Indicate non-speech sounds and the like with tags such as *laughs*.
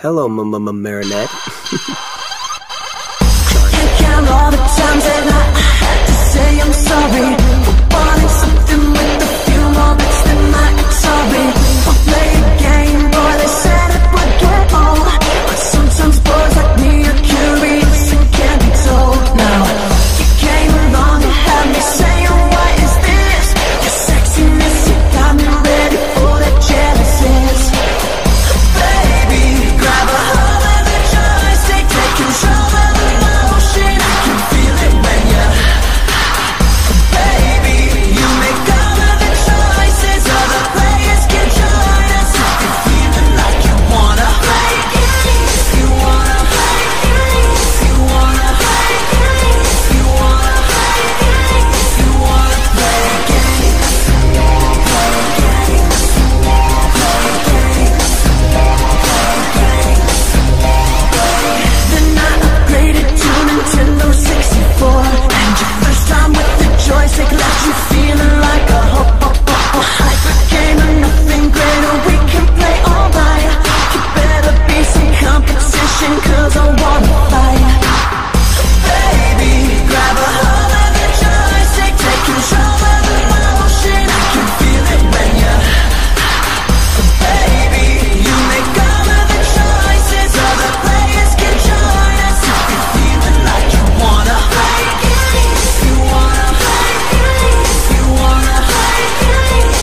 Hello, m m Marinette. *laughs*